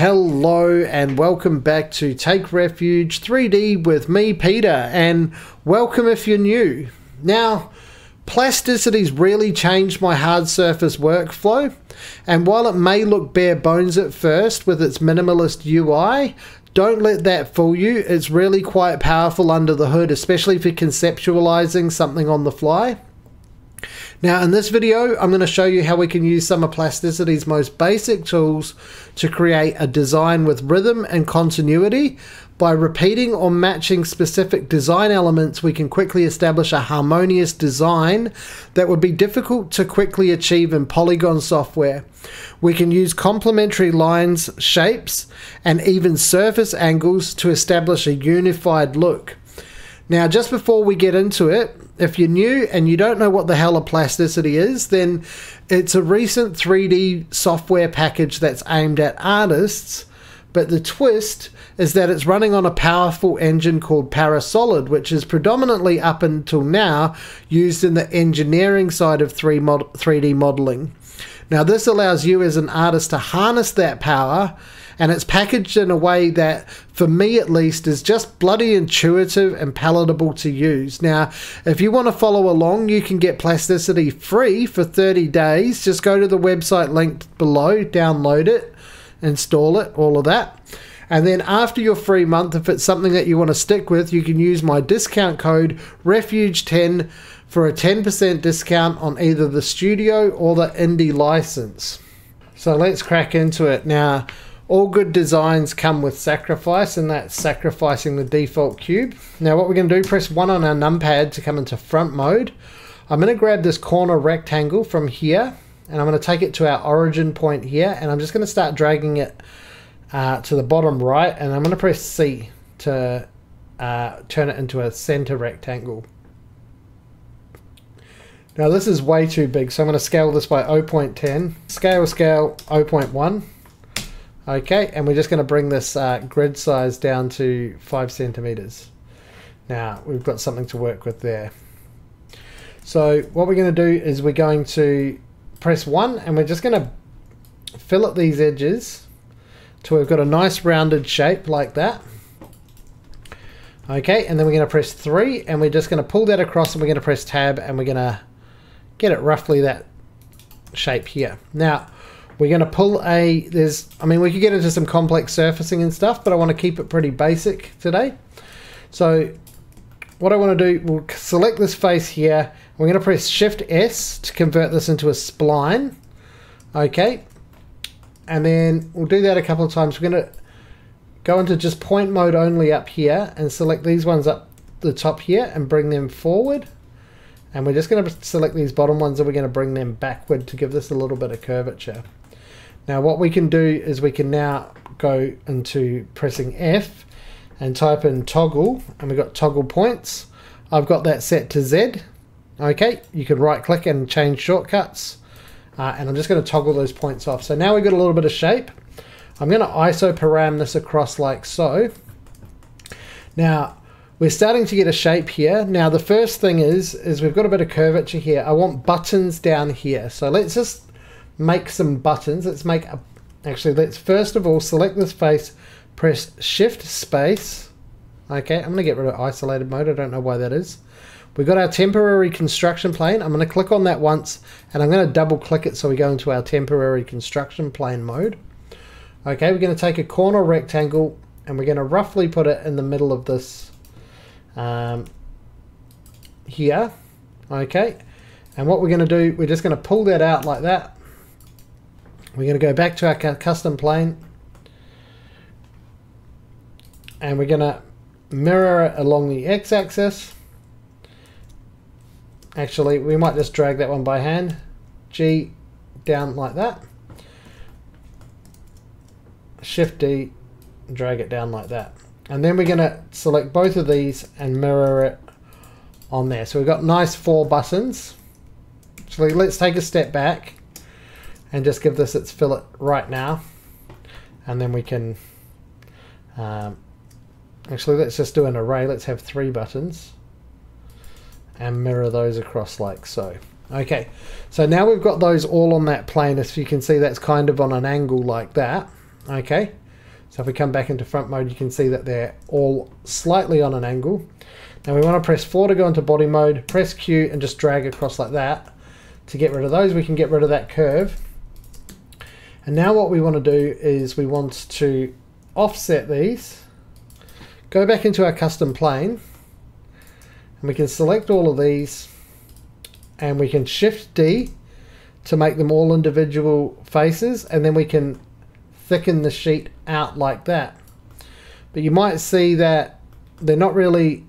Hello and welcome back to Take Refuge 3D with me, Peter, and welcome if you're new. Now, plasticity's really changed my hard surface workflow, and while it may look bare bones at first with its minimalist UI, don't let that fool you. It's really quite powerful under the hood, especially for conceptualizing something on the fly. Now in this video, I'm going to show you how we can use some of Plasticity's most basic tools to create a design with rhythm and continuity. By repeating or matching specific design elements, we can quickly establish a harmonious design that would be difficult to quickly achieve in Polygon software. We can use complementary lines, shapes, and even surface angles to establish a unified look. Now, just before we get into it, if you're new and you don't know what the hell a plasticity is, then it's a recent 3D software package that's aimed at artists. But the twist is that it's running on a powerful engine called Parasolid, which is predominantly up until now used in the engineering side of 3D modeling. Now, this allows you as an artist to harness that power and it's packaged in a way that, for me at least, is just bloody intuitive and palatable to use. Now, if you want to follow along, you can get Plasticity free for 30 days. Just go to the website linked below, download it, install it, all of that. And then after your free month, if it's something that you want to stick with, you can use my discount code REFUGE10 for a 10% discount on either the studio or the indie license. So let's crack into it. Now, all good designs come with sacrifice, and that's sacrificing the default cube. Now what we're going to do, press 1 on our numpad to come into front mode. I'm going to grab this corner rectangle from here, and I'm going to take it to our origin point here, and I'm just going to start dragging it uh, to the bottom right, and I'm going to press C to uh, turn it into a center rectangle. Now this is way too big, so I'm going to scale this by 0.10. Scale, scale, 0.1. Okay, and we're just going to bring this uh, grid size down to 5 centimeters. Now, we've got something to work with there. So what we're going to do is we're going to press 1 and we're just going to fillet these edges till we've got a nice rounded shape like that. Okay, and then we're going to press 3 and we're just going to pull that across and we're going to press tab and we're going to get it roughly that shape here. Now, we're going to pull a, there's, I mean, we could get into some complex surfacing and stuff, but I want to keep it pretty basic today. So what I want to do, we'll select this face here. We're going to press Shift S to convert this into a spline. Okay. And then we'll do that a couple of times. We're going to go into just point mode only up here and select these ones up the top here and bring them forward. And we're just going to select these bottom ones and we're going to bring them backward to give this a little bit of curvature. Now what we can do is we can now go into pressing F and type in toggle and we've got toggle points. I've got that set to Z. Okay, you can right click and change shortcuts. Uh, and I'm just going to toggle those points off. So now we've got a little bit of shape. I'm going to isoparam this across like so. Now, we're starting to get a shape here. Now, the first thing is, is we've got a bit of curvature here. I want buttons down here. So let's just make some buttons. Let's make a, actually, let's first of all select this face, press shift space. Okay, I'm to get rid of isolated mode. I don't know why that is. We've got our temporary construction plane. I'm to click on that once and I'm to double click it so we go into our temporary construction plane mode. Okay, we're to take a corner rectangle and we're to roughly put it in the middle of this um, here. Okay, and what we're to do, we're just to pull that out like that. We're going to go back to our custom plane and we're going to mirror it along the x-axis. Actually, we might just drag that one by hand. G down like that. Shift D, drag it down like that. And then we're going to select both of these and mirror it on there. So we've got nice four buttons. Actually, let's take a step back and just give this its fillet right now and then we can um, actually let's just do an array let's have three buttons and mirror those across like so okay so now we've got those all on that plane as you can see that's kind of on an angle like that okay So if we come back into front mode, you can see that they're all slightly on an angle. Now we want to press 4 to go into body mode, press Q and just drag across like that. To get rid of those, we can get rid of that curve. And now what we want to do is we want to offset these, go back into our custom plane, and we can select all of these, and we can Shift D to make them all individual faces, and then we can thicken the sheet out like that. But you might see that they're not really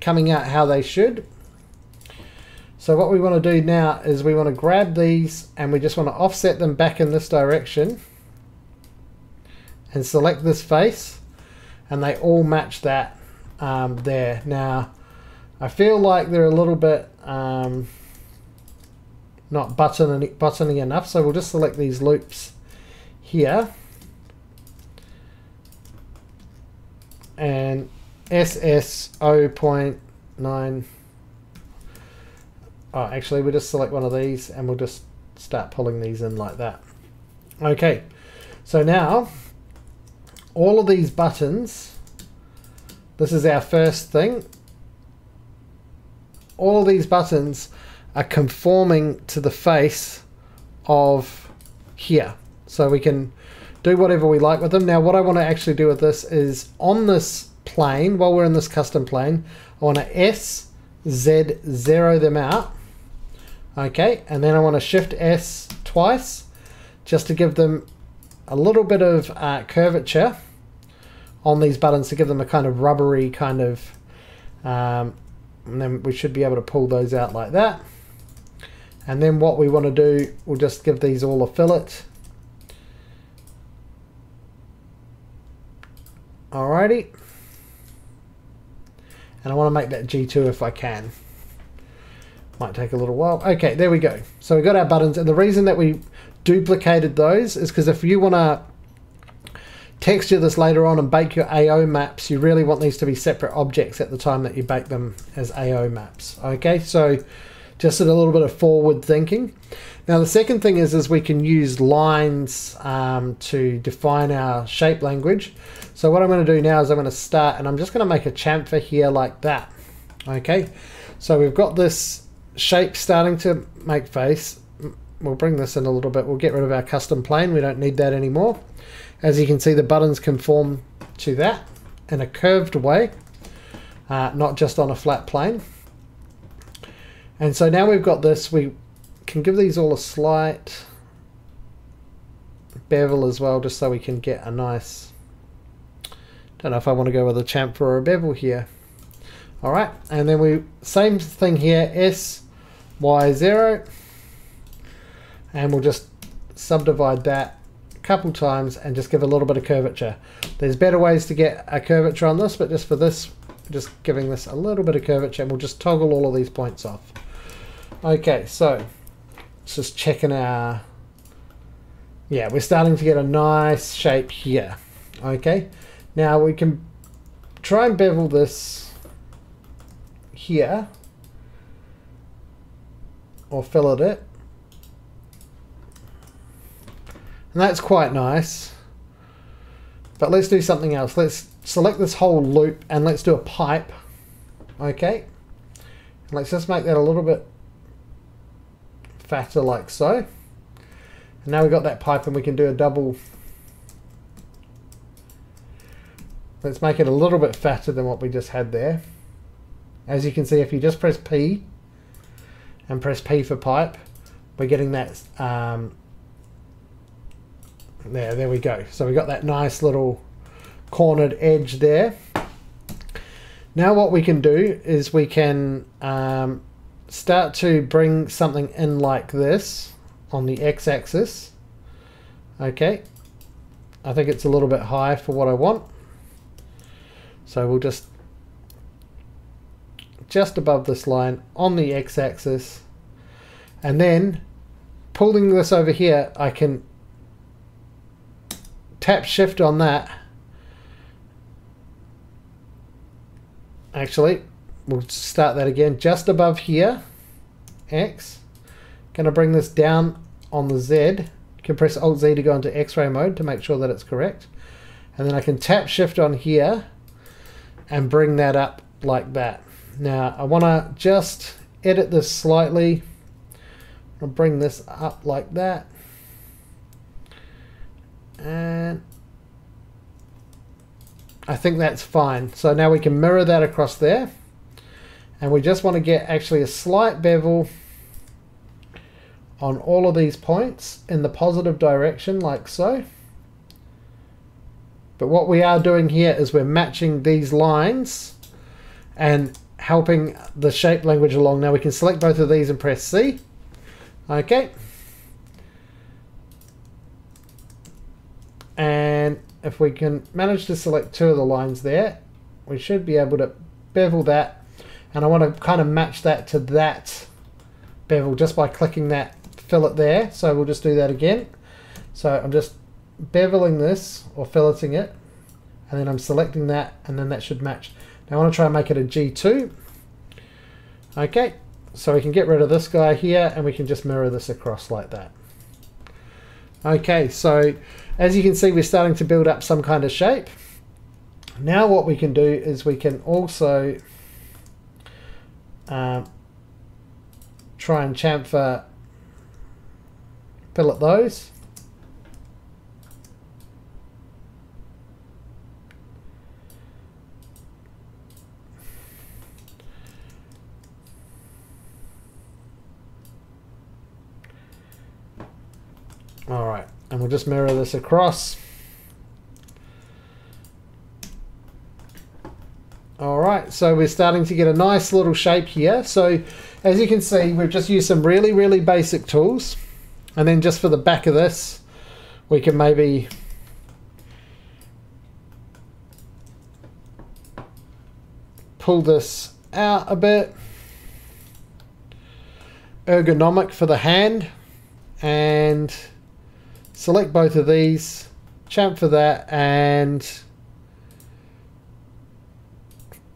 coming out how they should. So what we want to do now is we want to grab these and we just want to offset them back in this direction and select this face and they all match that um, there. Now I feel like they're a little bit um, not buttoning, buttoning enough so we'll just select these loops here and SS 0.9 oh actually we'll just select one of these and we'll just start pulling these in like that. Okay so now all of these buttons this is our first thing. All of these buttons are conforming to the face of here. So we can do whatever we like with them. Now what I want to actually do with this is on this plane, while we're in this custom plane, I want to S, Z, zero them out. Okay, and then I want to shift S twice just to give them a little bit of uh, curvature on these buttons to give them a kind of rubbery kind of um, and then we should be able to pull those out like that. And then what we want to do we'll just give these all a fillet. Alrighty. And I want to make that G2 if I can. Might take a little while. Okay, there we go. So we got our buttons, and the reason that we duplicated those is because if you want to texture this later on and bake your AO maps, you really want these to be separate objects at the time that you bake them as AO maps. Okay, so just a little bit of forward thinking. Now the second thing is, is we can use lines um, to define our shape language. So what I'm going to do now is I'm going to start and I'm just going to make a chamfer here like that. Okay, so we've got this shape starting to make face. We'll bring this in a little bit. We'll get rid of our custom plane. We don't need that anymore. As you can see, the buttons conform to that in a curved way, uh, not just on a flat plane. And so now we've got this, we can give these all a slight bevel as well, just so we can get a nice, don't know if I want to go with a chamfer or a bevel here. All right, and then we, same thing here, S, Y, 0, and we'll just subdivide that a couple times and just give a little bit of curvature. There's better ways to get a curvature on this, but just for this, just giving this a little bit of curvature, and we'll just toggle all of these points off. Okay, so just checking our... Yeah, we're starting to get a nice shape here. Okay, now we can try and bevel this here or fillet it. And that's quite nice. But let's do something else. Let's select this whole loop and let's do a pipe. Okay. Let's just make that a little bit fatter like so. And now we've got that pipe and we can do a double. Let's make it a little bit fatter than what we just had there. As you can see, if you just press P and press P for pipe, we're getting that, um, there, there we go. So we got that nice little cornered edge there. Now what we can do is we can um, start to bring something in like this on the x-axis. Okay, I think it's a little bit high for what I want. So we'll just just above this line on the x-axis and then pulling this over here I can tap shift on that actually we'll start that again just above here X gonna bring this down on the Z can press Alt Z to go into X-ray mode to make sure that it's correct. And then I can tap shift on here and bring that up like that. Now I want to just edit this slightly. I'll bring this up like that. And I think that's fine. So now we can mirror that across there. And we just want to get actually a slight bevel on all of these points in the positive direction like so. But what we are doing here is we're matching these lines and helping the shape language along. Now we can select both of these and press C. Okay. And if we can manage to select two of the lines there, we should be able to bevel that. And I want to kind of match that to that bevel just by clicking that fillet there. So we'll just do that again. So I'm just beveling this or filleting it and then I'm selecting that and then that should match. Now I want to try and make it a G2. Okay, so we can get rid of this guy here and we can just mirror this across like that. Okay, so as you can see we're starting to build up some kind of shape. Now what we can do is we can also um, try and chamfer fillet those. All right, and we'll just mirror this across. All right, so we're starting to get a nice little shape here. So as you can see, we've just used some really, really basic tools. And then just for the back of this, we can maybe pull this out a bit. Ergonomic for the hand. And select both of these, chamfer that, and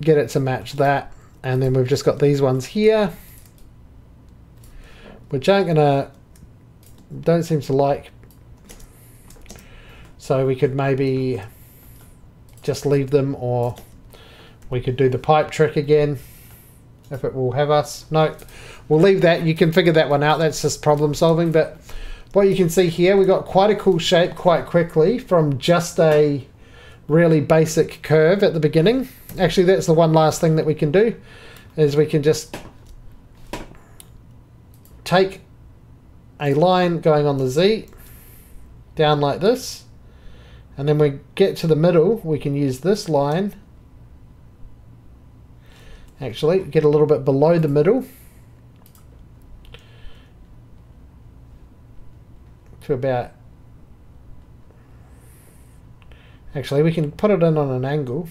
get it to match that. And then we've just got these ones here, which aren't to, don't seem to like. So we could maybe just leave them or we could do the pipe trick again if it will have us. Nope, we'll leave that. You can figure that one out. That's just problem solving. But what you can see here, we got quite a cool shape quite quickly from just a really basic curve at the beginning. Actually, that's the one last thing that we can do, is we can just take a line going on the Z down like this, and then we get to the middle, we can use this line, actually get a little bit below the middle, to about actually we can put it in on an angle.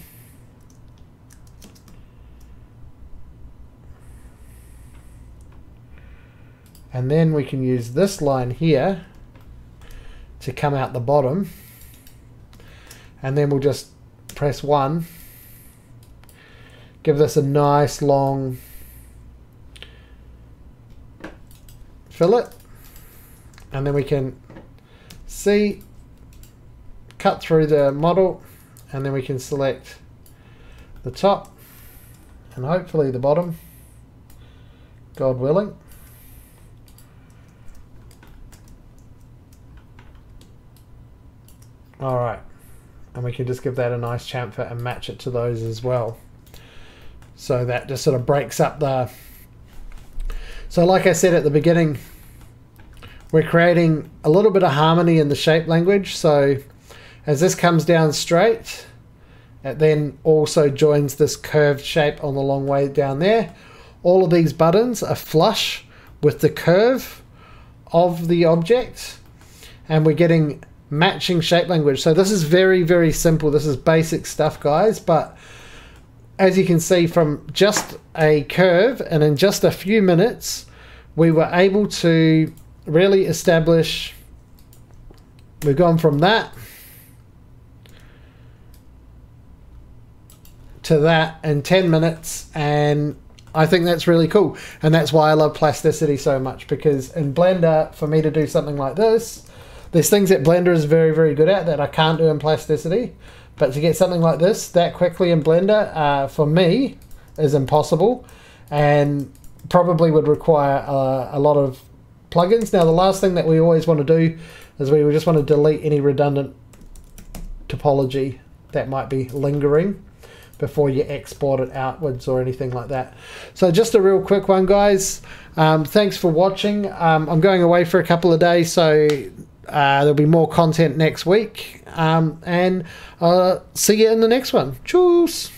And then we can use this line here to come out the bottom. And then we'll just press 1 give this a nice long fillet and then we can see cut through the model and then we can select the top and hopefully the bottom God willing. Alright and we can just give that a nice chamfer and match it to those as well. So that just sort of breaks up the so like I said at the beginning we're creating a little bit of harmony in the shape language. So as this comes down straight, it then also joins this curved shape on the long way down there. All of these buttons are flush with the curve of the object and we're getting matching shape language. So this is very, very simple. This is basic stuff, guys, but as you can see from just a curve and in just a few minutes, we were able to really establish we've gone from that to that in 10 minutes and I think that's really cool and that's why I love plasticity so much because in Blender for me to do something like this there's things that Blender is very, very good at that I can't do in plasticity. But to get something like this that quickly in Blender, uh, for me, is impossible and probably would require a lot of plugins. Now, the last thing that we always want to do is we just want to delete any redundant topology that might be lingering before you export it outwards or anything like that. So just a real quick one, guys. Um, thanks for watching. Um, I'm going away for a couple of days, so uh, there'll be more content next week. Um, and uh, see you in the next one. Cheers.